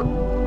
Пока.